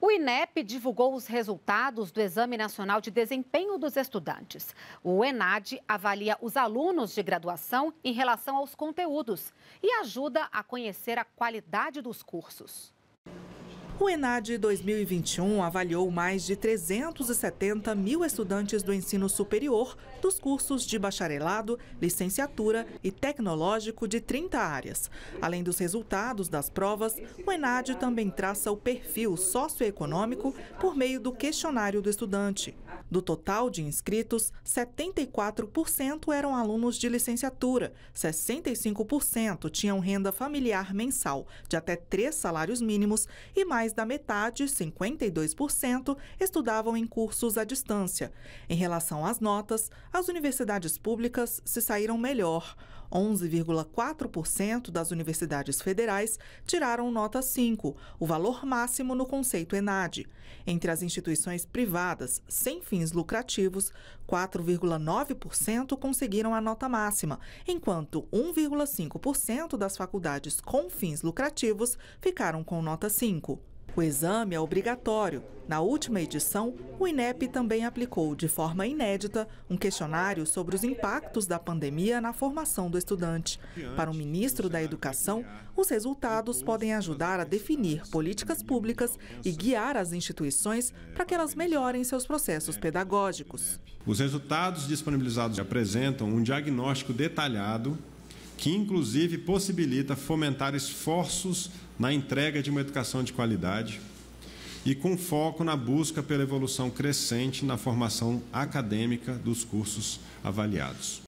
O INEP divulgou os resultados do Exame Nacional de Desempenho dos Estudantes. O ENAD avalia os alunos de graduação em relação aos conteúdos e ajuda a conhecer a qualidade dos cursos. O ENAD 2021 avaliou mais de 370 mil estudantes do ensino superior dos cursos de bacharelado, licenciatura e tecnológico de 30 áreas. Além dos resultados das provas, o ENAD também traça o perfil socioeconômico por meio do questionário do estudante. Do total de inscritos, 74% eram alunos de licenciatura, 65% tinham renda familiar mensal de até três salários mínimos e mais mais da metade, 52%, estudavam em cursos à distância. Em relação às notas, as universidades públicas se saíram melhor. 11,4% das universidades federais tiraram nota 5, o valor máximo no conceito ENAD. Entre as instituições privadas sem fins lucrativos, 4,9% conseguiram a nota máxima, enquanto 1,5% das faculdades com fins lucrativos ficaram com nota 5. O exame é obrigatório. Na última edição, o INEP também aplicou de forma inédita um questionário sobre os impactos da pandemia na formação do estudante. Para o ministro da Educação, os resultados podem ajudar a definir políticas públicas e guiar as instituições para que elas melhorem seus processos pedagógicos. Os resultados disponibilizados apresentam um diagnóstico detalhado que inclusive possibilita fomentar esforços na entrega de uma educação de qualidade e com foco na busca pela evolução crescente na formação acadêmica dos cursos avaliados.